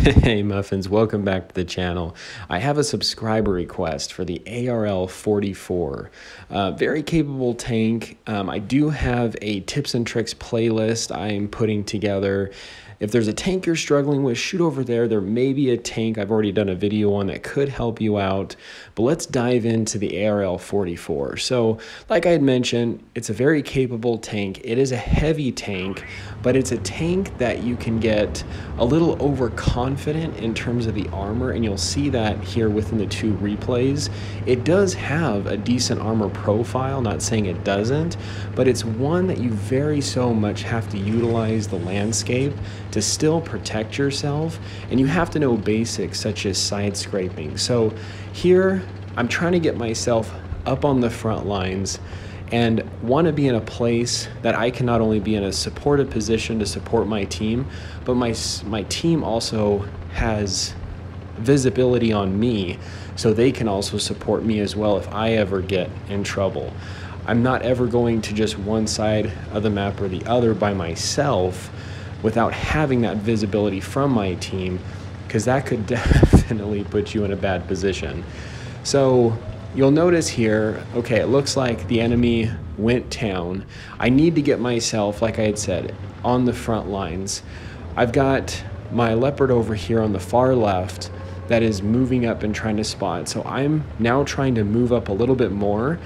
Hey Muffins, welcome back to the channel. I have a subscriber request for the ARL 44. Uh, very capable tank. Um, I do have a tips and tricks playlist I'm putting together if there's a tank you're struggling with, shoot over there. There may be a tank I've already done a video on that could help you out. But let's dive into the ARL 44. So, like I had mentioned, it's a very capable tank. It is a heavy tank, but it's a tank that you can get a little overconfident in terms of the armor, and you'll see that here within the two replays. It does have a decent armor profile, not saying it doesn't, but it's one that you very so much have to utilize the landscape to still protect yourself, and you have to know basics such as side scraping. So here, I'm trying to get myself up on the front lines and want to be in a place that I can not only be in a supportive position to support my team, but my my team also has visibility on me so they can also support me as well if I ever get in trouble. I'm not ever going to just one side of the map or the other by myself without having that visibility from my team because that could definitely put you in a bad position. So you'll notice here, okay, it looks like the enemy went town. I need to get myself, like I had said, on the front lines. I've got my leopard over here on the far left that is moving up and trying to spot. So I'm now trying to move up a little bit more,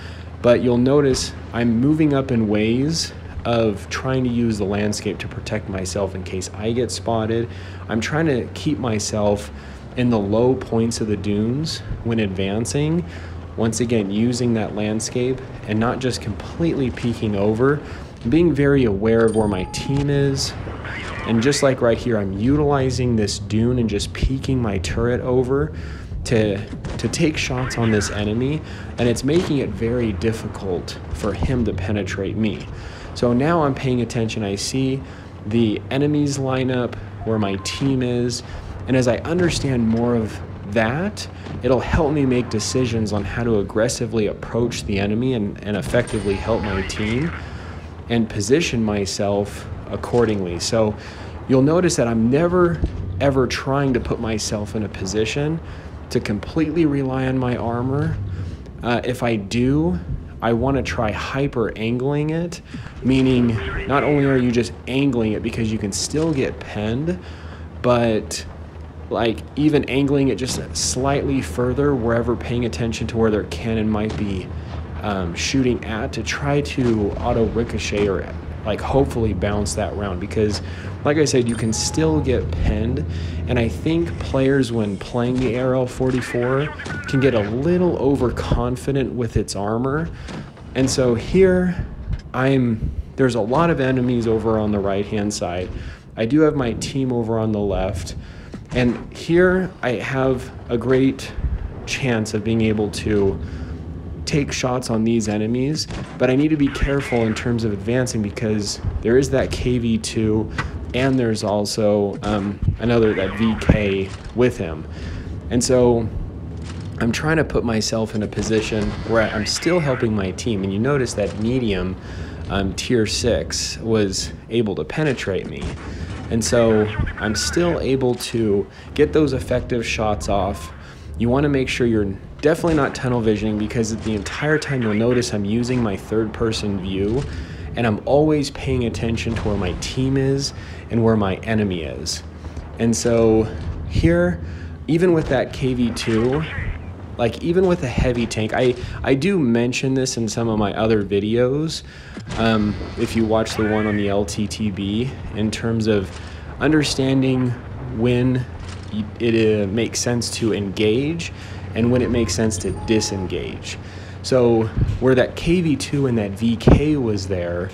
but you'll notice I'm moving up in ways of trying to use the landscape to protect myself in case I get spotted. I'm trying to keep myself in the low points of the dunes when advancing. Once again, using that landscape and not just completely peeking over, being very aware of where my team is. And just like right here, I'm utilizing this dune and just peeking my turret over to to take shots on this enemy and it's making it very difficult for him to penetrate me. So now I'm paying attention. I see the enemies lineup, where my team is, and as I understand more of that, it'll help me make decisions on how to aggressively approach the enemy and, and effectively help my team and position myself accordingly. So you'll notice that I'm never ever trying to put myself in a position to completely rely on my armor. Uh, if I do, I want to try hyper angling it, meaning not only are you just angling it because you can still get penned, but like even angling it just slightly further wherever paying attention to where their cannon might be um, shooting at to try to auto ricochet or like hopefully bounce that round. Because like I said you can still get penned and I think players when playing the ARL 44 can get a little overconfident with its armor. And so here I'm there's a lot of enemies over on the right hand side. I do have my team over on the left. And here I have a great chance of being able to take shots on these enemies, but I need to be careful in terms of advancing because there is that KV2 and there's also um, another, that VK with him. And so I'm trying to put myself in a position where I'm still helping my team. And you notice that medium um, tier 6 was able to penetrate me. And so I'm still able to get those effective shots off. You want to make sure you're Definitely not tunnel visioning because the entire time you'll notice I'm using my third person view and I'm always paying attention to where my team is and where my enemy is. And so here, even with that KV2, like even with a heavy tank, I, I do mention this in some of my other videos. Um, if you watch the one on the LTTB in terms of understanding when it uh, makes sense to engage and when it makes sense to disengage. So where that KV2 and that VK was there,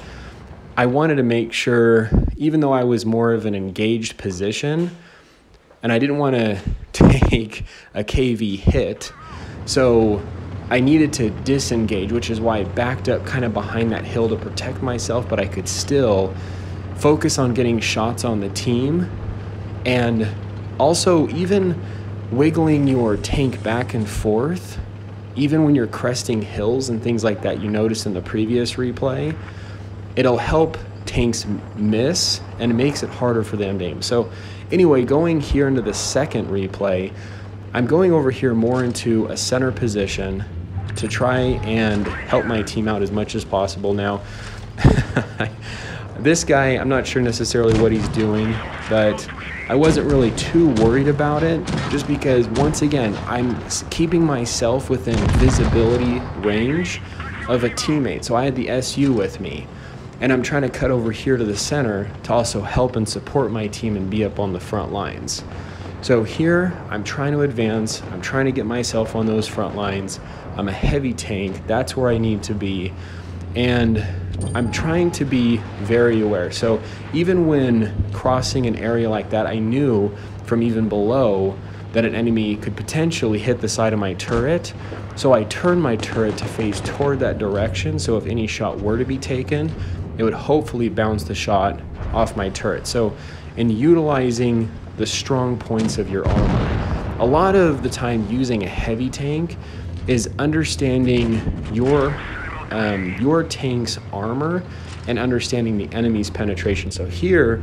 I wanted to make sure, even though I was more of an engaged position, and I didn't want to take a KV hit, so I needed to disengage, which is why I backed up kind of behind that hill to protect myself, but I could still focus on getting shots on the team and also even wiggling your tank back and forth, even when you're cresting hills and things like that, you noticed in the previous replay, it'll help tanks miss and it makes it harder for them to aim. So Anyway, going here into the second replay, I'm going over here more into a center position to try and help my team out as much as possible. Now, this guy, I'm not sure necessarily what he's doing, but I wasn't really too worried about it just because, once again, I'm keeping myself within visibility range of a teammate. So I had the SU with me. And I'm trying to cut over here to the center to also help and support my team and be up on the front lines. So here, I'm trying to advance. I'm trying to get myself on those front lines. I'm a heavy tank. That's where I need to be. And I'm trying to be very aware. So even when crossing an area like that, I knew from even below that an enemy could potentially hit the side of my turret. So I turned my turret to face toward that direction. So if any shot were to be taken, it would hopefully bounce the shot off my turret. So in utilizing the strong points of your armor, a lot of the time using a heavy tank is understanding your um, your tank's armor and understanding the enemy's penetration. So here,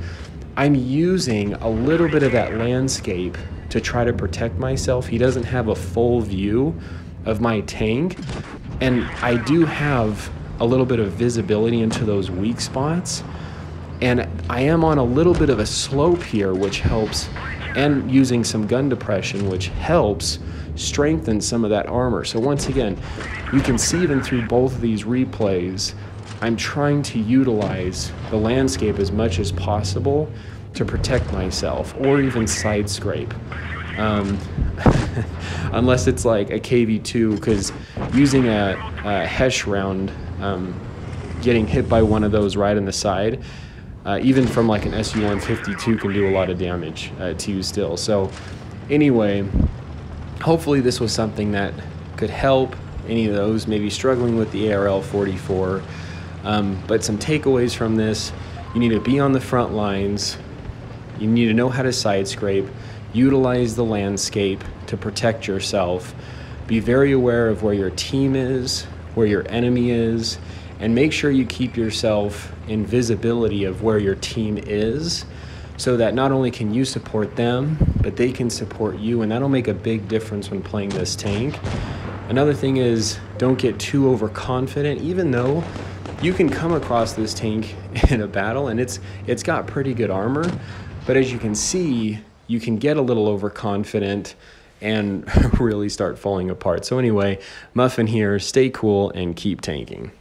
I'm using a little bit of that landscape to try to protect myself. He doesn't have a full view of my tank, and I do have a little bit of visibility into those weak spots. And I am on a little bit of a slope here, which helps, and using some gun depression, which helps strengthen some of that armor. So once again, you can see even through both of these replays, I'm trying to utilize the landscape as much as possible to protect myself or even side scrape. Um, unless it's like a KV2, because using a, a, HESH round, um, getting hit by one of those right on the side, uh, even from like an SU-152 can do a lot of damage uh, to you still. So anyway, hopefully this was something that could help any of those maybe struggling with the ARL 44. Um, but some takeaways from this you need to be on the front lines, you need to know how to side scrape, utilize the landscape to protect yourself, be very aware of where your team is, where your enemy is, and make sure you keep yourself in visibility of where your team is so that not only can you support them, but they can support you, and that'll make a big difference when playing this tank. Another thing is don't get too overconfident, even though you can come across this tank in a battle and it's it's got pretty good armor, but as you can see, you can get a little overconfident and really start falling apart. So anyway, Muffin here, stay cool and keep tanking.